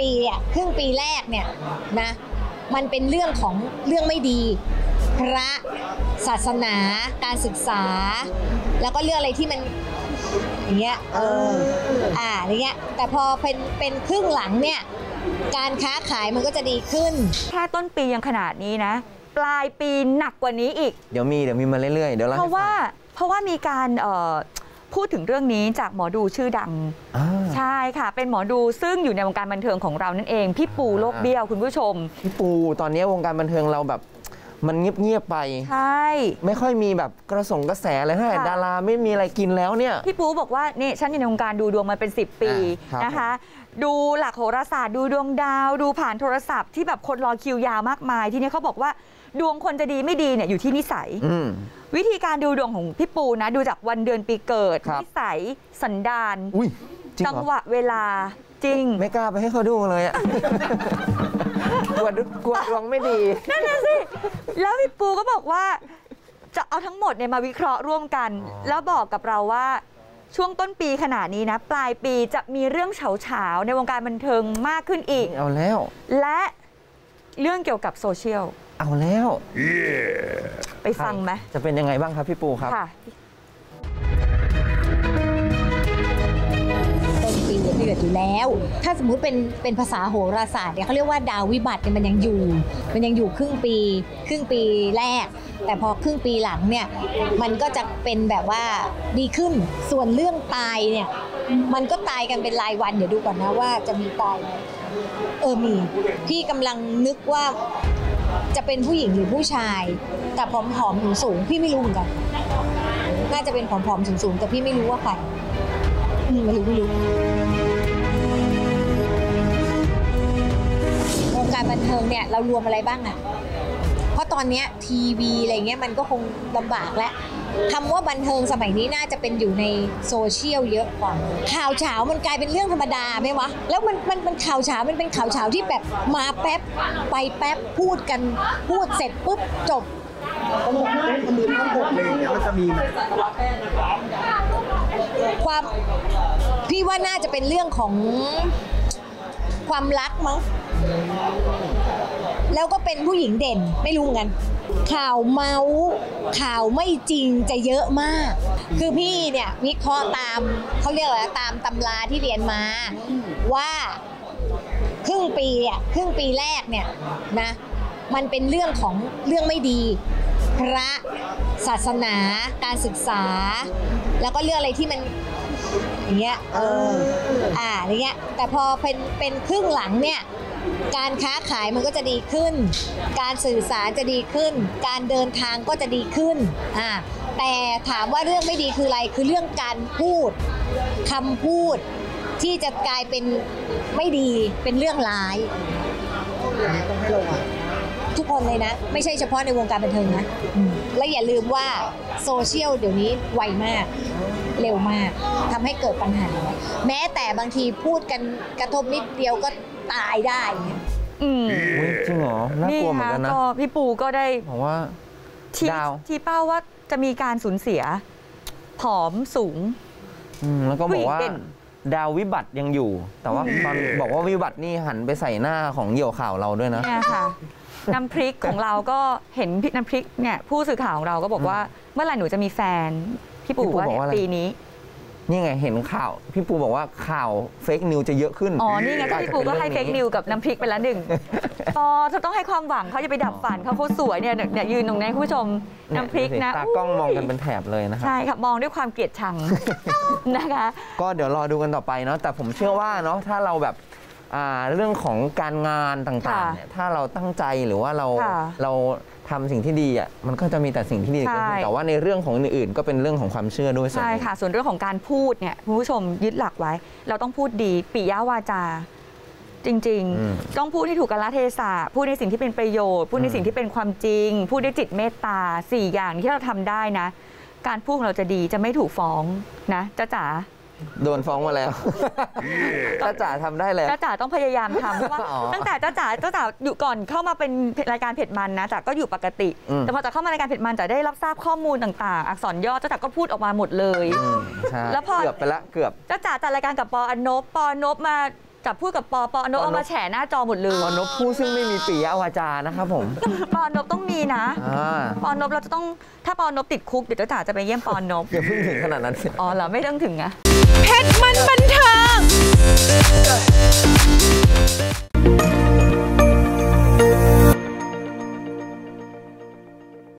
ปีอะครึ่งปีแรกเนี่ยนะมันเป็นเรื่องของเรื่องไม่ดี พระศาสนา การศึกษา แล้วก็เรื่องอะไรที่มันอย่างเงี้ยเอออ่าอย่างเงี้ยแต่พอเป็นเป็นครึ่งหลังเนี่ยการค้าขายมันก็จะดีขึ้น แค่ต้นปียังขนาดนี้นะ ปลายปีหนักกว่านี้อีก เดี๋ยวมีเดี๋ยวมีมาเรื่อยๆเดี๋ยวเราเพราะว่าเพราะว่ามีการเอ่อ พูดถึงเรื่องนี้จากหมอดูชื่อดังอ่าใช่ค่ะ เป็นหมอดูซึ่งอยู่ในวงการบันเทิงของเรานั่นเอง พี่ปูโลกเบี้ยวคุณผู้ชม พี่ปูตอนนี้วงการบันเทิงเราแบบมันเงียบๆไป ใช่ ไม่ค่อยมีแบบกระสงกระแสเลยถ้าค่ะดาราไม่มีอะไรกินแล้วเนี่ย พี่ปูบอกว่านี่ฉันอยู่ในวงการดูดวงมาเป็น 10 ปีอ่าครับนะคะ ดูหลักโหราศาสตร์ดูดวงดาว ดูผ่านโทรศัพท์ที่แบบคนรอคิวยาวมากมาย ทีนี้เขาบอกว่า ดวงคนจะดีไม่ดีเนี่ยอยู่ที่นิสัยอืมวิธีการดูดวงของพี่ปูนะ ดูจากวันเดือนปีเกิดครับนิสัยสันดานอุ้ยจริงจังเหรอหวะเวลาจริง ไม่กล้าไปให้เขาดูเลยอะกลัวดุกลัวดวงไม่ดี นั่นน่ะสิ แล้วพี่ปูก็บอกว่า จะเอาทั้งหมดเนี่ยมาวิเคราะห์ร่วมกันอ๋อแล้วบอกกับเราว่าช่วงต้นปีขนาดนี้นะ ปลายปีจะมีเรื่องเฉาเฉาๆในวงการบันเทิงมากขึ้นอีก เอาแล้ว และ เรื่องเกี่ยวกับโซเชียลเอาแล้ว ไปฟังไหมจะเป็นยังไงบ้างครับพี่ปูครับค่ะต้นปีเดือดอยู่แล้ว ถ้าสมมุติเป็นเป็นภาษาโหราศาสตร์เนี่ยเขาเรียกว่าดาววิบัติเนี่ยมันยังอยู่ มันยังอยู่ครึ่งปี ครึ่งปีแรก แต่พอครึ่งปีหลังเนี่ยมันก็จะเป็นแบบว่าดีขึ้นส่วนเรื่องตายเนี่ยมันก็ตายกันเป็นรายวันเดี๋ยวดูก่อนนะว่าจะมีตายไหม เออมีพี่กำลังนึกว่าจะเป็นผู้หญิงหรือผู้ชาย แต่ผอมๆสูงพี่ไม่รู้เหมือนกัน น่าจะเป็นผอมๆสูงๆแต่พี่ไม่รู้ว่าใครอืมไม่รู้ไม่รู้วงการบันเทิงเนี่ยเรารวมอะไรบ้างอะเพราะตอนเนี้ยทีวีอะไรเงี้ยมันก็คงลำบากแล้ว คำว่าบันเทิงสมัยนี้น่าจะเป็นอยู่ในโซเชียลเยอะกว่า ข่าวเช้ามันกลายเป็นเรื่องธรรมดาไหมวะ แล้วมันมันมันข่าวเช้ามันเป็นข่าวเช้าที่แบบมาแป๊บไปแป๊บพูดกันพูดเสร็จปุ๊บจบต้องบอกว่าทำมือข้งบกเลยเงี้ยมันจะมีไหมความพี่ว่าน่าจะเป็นเรื่องของความรักมั้งแล้วก็เป็นผู้หญิงเด่นไม่รู้เหมือนกัน ข่าวเมาส์ข่าวไม่จริงจะเยอะมาก คือพี่เนี่ยวิเคราะห์ตามเขาเรียกอะไรตามตำราที่เรียนมาว่าครึ่งปีอะครึ่งปีแรกเนี่ยนะมันเป็นเรื่องของเรื่องไม่ดี พระศาสนา การศึกษา แล้วก็เรื่องอะไรที่มัน อย่างเงี้ยเอออ่าอย่างเงี้ยแต่พอเป็นเป็นครึ่งหลังเนี่ยการค้าขายมันก็จะดีขึ้น การสื่อสารจะดีขึ้น การเดินทางก็จะดีขึ้นอ่าแต่ถามว่าเรื่องไม่ดีคืออะไรคือเรื่องการพูดคำพูดที่จะกลายเป็นไม่ดีเป็นเรื่องร้ายต้องให้ระวังทุกคนเลยนะ ไม่ใช่เฉพาะในวงการบันเทิงนะอืมและอย่าลืมว่าโซเชียลเดี๋ยวนี้ไวมาก เร็วมากทำให้เกิดปัญหา แม้แต่บางทีพูดกันกระทบนิดเดียวก็ตายได้อย่างเงี้ยอืมอุ๊ยจริงเหรอน่ากลัวเหมือนกันนะก็พี่ปูก็ได้ผมว่าชี้ดาวชี้เป้าว่าจะมีการสูญเสีย ผอมสูงอืมแล้วก็บอกว่าผู้หญิงเด่นดาววิบัติยังอยู่ แต่ว่าตอนบอกว่าวิบัตินี่หันไปใส่หน้าของเหยี่ยวข่าวเราด้วยนะเนี่ยค่ะน้ำพริกของเราก็เห็นพี่น้ำพริกเนี่ยผู้สื่อข่าวของเราก็บอกว่า เมื่อไหร่หนูจะมีแฟน พี่ปูพี่ปูว่าบอกว่าอะไร ปีนี้ นี่ไงเห็นข่าว พี่ปูบอกว่าข่าวเฟกนิวจะเยอะขึ้นอ๋อ นี่ไงก็พี่ปูก็ให้เฟกนิวกับน้ำพริกไปแล้วหนึ่งปอจะต้องให้ความหวังเขาจะไปดับฝันเขาเขาสวยเนี่ยเนี่ยยืนตรงนี้คุณผู้ชมน้ำพริกนะตากล้องมองกันเป็นแถบเลยนะครับ ใช่ค่ะมองด้วยความเกลียดชังนะคะ ก็เดี๋ยวรอดูกันต่อไปเนาะแต่ผมเชื่อว่าเนาะถ้าเราแบบอ่า เรื่องของการงานต่างค่ะๆเนี่ยถ้าเราตั้งใจหรือว่าเราค่ะเราทำสิ่งที่ดีอะมันก็จะมีแต่สิ่งที่ดีเกิดขึ้นใช่แต่ว่าในเรื่องของอื่นๆ ก็เป็นเรื่องของความเชื่อด้วยส่วนหใช่นึ่งค่ะ ส่วนเรื่องของการพูดเนี่ยคุณผู้ชมยึดหลักไว้ เราต้องพูดดีปิยวาจาจริงอืมๆต้องพูดให้ถูกกาลเทศะพูดในสิ่งที่เป็นประโยชน์ พูดในอืมสิ่งที่เป็นความจริง พูดด้วยจิตเมตตาสี่อย่างที่เราทำได้นะ การพูดของเราจะดีจะไม่ถูกฟ้องนะจ้าจ๋า โดนฟ้องมาแล้วจ้าจ๋าทำได้แล้วจ้าจ๋าต้องพยายามทำเพราะว่าอ๋อตั้งแต่จ้าจ๋าจ้าจ๋าอยู่ก่อนเข้ามาเป็นรายการเผ็ดมันนะจ๋าก็อยู่ปกติอืมแต่พอจ๋าเข้ามารายการเผ็ดมันจ๋าได้รับทราบข้อมูลต่างๆ อักษรย่อจ้าจ๋าก็พูดออกมาหมดเลยอืมใช่แล้วพอเกือบไปละเกือบจ้าจ๋าจัดรายการกับปออนบปออนบมา จับพูดกับปอปอนบเอามาแฉหน้าจอหมดเลยปอนบผู้ซึ่งไม่มีปิยวาจานะครับผม ปอนบต้องมีนะอ่าปอนบเราจะต้องถ้าปอนบติดคุกเดี๋ยวเจ้าจ๋าจะไปเยี่ยมปอนบอย่าเพิ่งถึงขนาดนั้นอ๋อเหรอไม่ต้องถึงอะเพชรมันบันเทิง